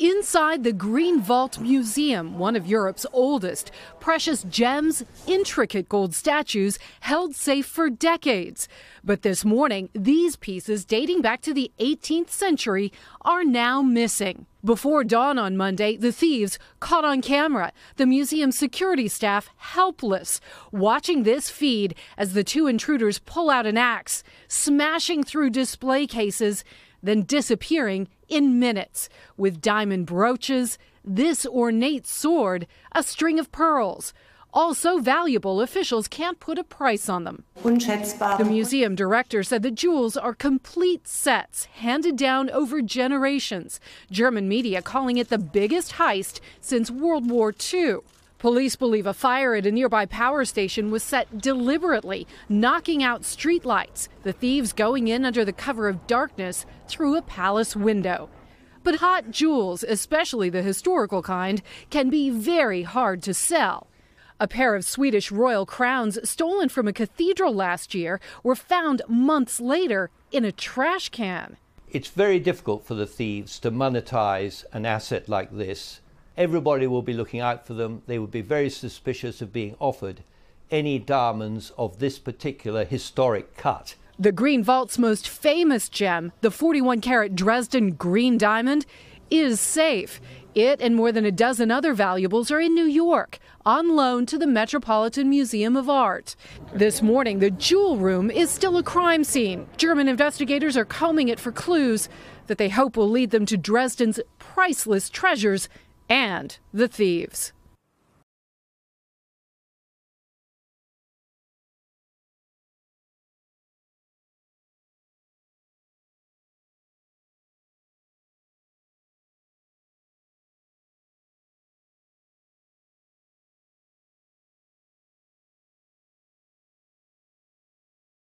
inside the Green Vault Museum, one of Europe's oldest. Precious gems, intricate gold statues held safe for decades. But this morning, these pieces dating back to the 18th century are now missing. Before dawn on Monday, the thieves caught on camera, the museum security staff helpless, watching this feed as the two intruders pull out an axe, smashing through display cases then disappearing in minutes with diamond brooches, this ornate sword, a string of pearls. All so valuable, officials can't put a price on them. The museum director said the jewels are complete sets handed down over generations. German media calling it the biggest heist since World War II. Police believe a fire at a nearby power station was set deliberately, knocking out streetlights, the thieves going in under the cover of darkness through a palace window. But hot jewels, especially the historical kind, can be very hard to sell. A pair of Swedish royal crowns stolen from a cathedral last year were found months later in a trash can. It's very difficult for the thieves to monetize an asset like this everybody will be looking out for them. They would be very suspicious of being offered any diamonds of this particular historic cut. The Green Vault's most famous gem, the 41 carat Dresden green diamond, is safe. It and more than a dozen other valuables are in New York on loan to the Metropolitan Museum of Art. This morning, the jewel room is still a crime scene. German investigators are combing it for clues that they hope will lead them to Dresden's priceless treasures and the thieves.